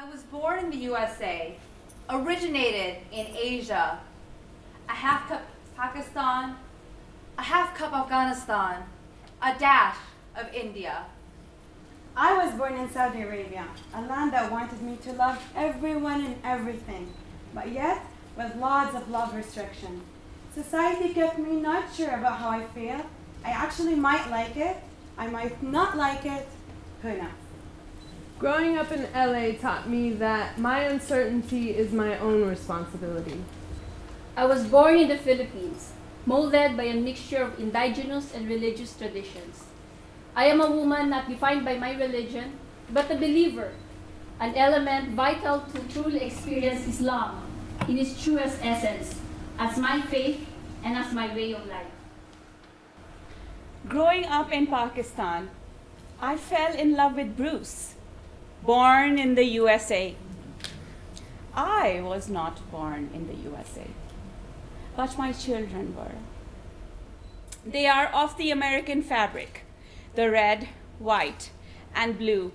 I was born in the USA, originated in Asia, a half cup Pakistan, a half cup Afghanistan, a dash of India. I was born in Saudi Arabia, a land that wanted me to love everyone and everything, but yet with lots of love restrictions. Society kept me not sure about how I feel. I actually might like it, I might not like it, who knows? Growing up in LA taught me that my uncertainty is my own responsibility. I was born in the Philippines, molded by a mixture of indigenous and religious traditions. I am a woman not defined by my religion, but a believer, an element vital to truly experience Islam in its truest essence, as my faith and as my way of life. Growing up in Pakistan, I fell in love with Bruce, born in the USA. I was not born in the USA, but my children were. They are of the American fabric, the red, white, and blue.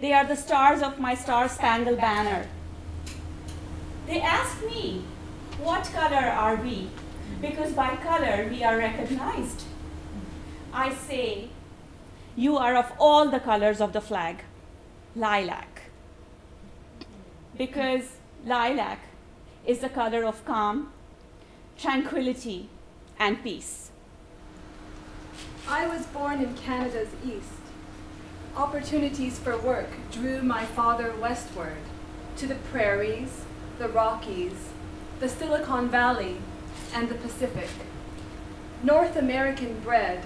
They are the stars of my star spangled banner. They ask me, what color are we? Because by color we are recognized. I say, you are of all the colors of the flag, lilac. Because lilac is the color of calm, tranquility, and peace. I was born in Canada's east. Opportunities for work drew my father westward to the prairies, the Rockies, the Silicon Valley, and the Pacific. North American bred,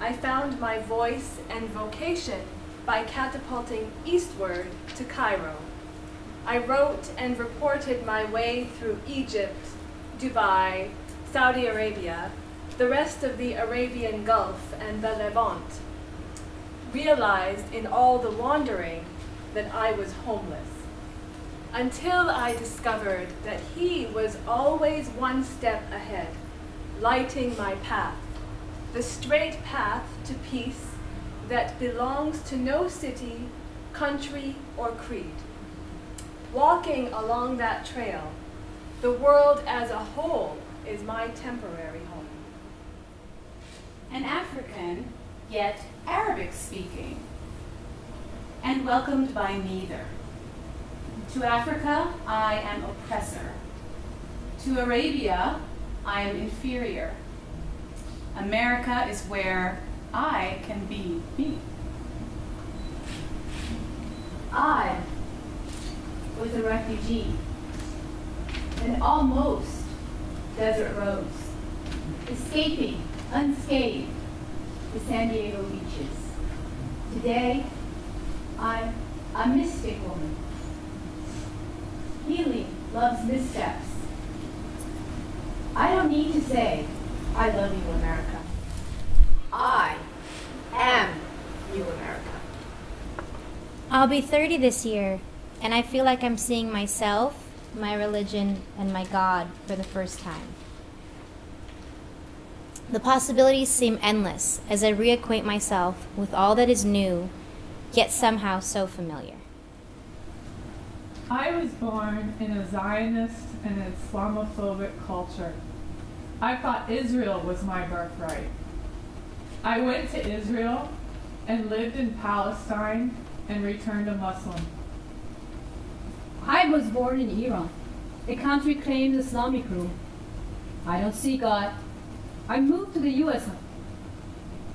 I found my voice and vocation by catapulting eastward to Cairo. I wrote and reported my way through Egypt, Dubai, Saudi Arabia, the rest of the Arabian Gulf and the Levant, realized in all the wandering that I was homeless. Until I discovered that he was always one step ahead, lighting my path, the straight path to peace that belongs to no city, country, or creed. Walking along that trail, the world as a whole is my temporary home. An African, yet Arabic speaking, and welcomed by neither. To Africa, I am oppressor. To Arabia, I am inferior. America is where I can be me. I was a refugee, an almost desert rose, escaping unscathed the San Diego beaches. Today, I'm a mystic woman. Healing loves missteps. I don't need to say, I love you, America. I am you, America. I'll be 30 this year, and I feel like I'm seeing myself, my religion, and my God for the first time. The possibilities seem endless as I reacquaint myself with all that is new, yet somehow so familiar. I was born in a Zionist and Islamophobic culture. I thought Israel was my birthright. I went to Israel and lived in Palestine and returned a Muslim. I was born in Iran. A country claims Islamic rule. I don't see God. I moved to the US.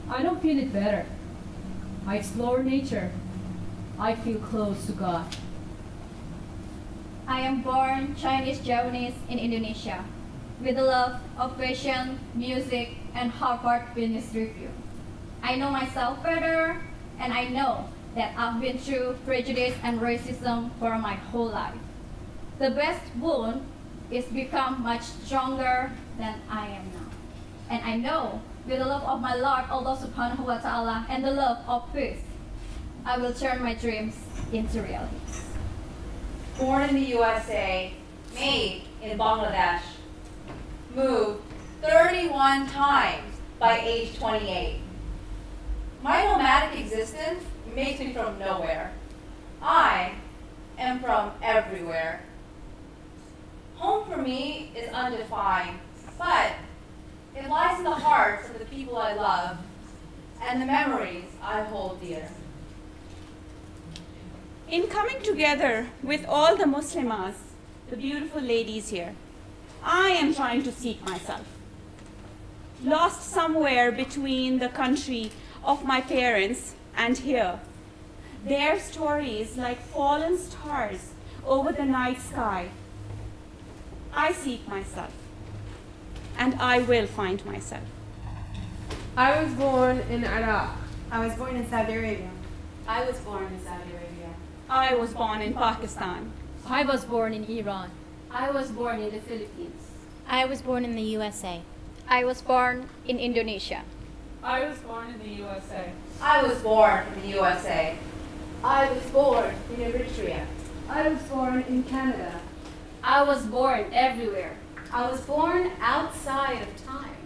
I don't feel it better. I explore nature. I feel close to God. I am born Chinese Japanese in Indonesia with a love of fashion, music, and Harvard Business Review. I know myself better, and I know that I've been through prejudice and racism for my whole life. The best wound is become much stronger than I am now. And I know with the love of my Lord Allah subhanahu wa ta'ala and the love of peace, I will turn my dreams into reality. Born in the USA, made in Bangladesh, moved 31 times by age 28. My nomadic existence makes me from nowhere. I am from everywhere. Home for me is undefined, but it lies in the hearts of the people I love and the memories I hold dear. In coming together with all the Muslimas, the beautiful ladies here, I am trying to seek myself. Lost somewhere between the country of my parents and here. Their stories like fallen stars over the night sky. I seek myself, and I will find myself. I was born in Iraq. I was born in Saudi Arabia. I was born in Saudi Arabia. I was born in Pakistan. I was born in Iran. I was born in the Philippines. I was born in the USA. I was born in Indonesia. I was born in the USA. I was born in the USA. I was born in Eritrea. I was born in Canada. I was born everywhere. I was born outside of time.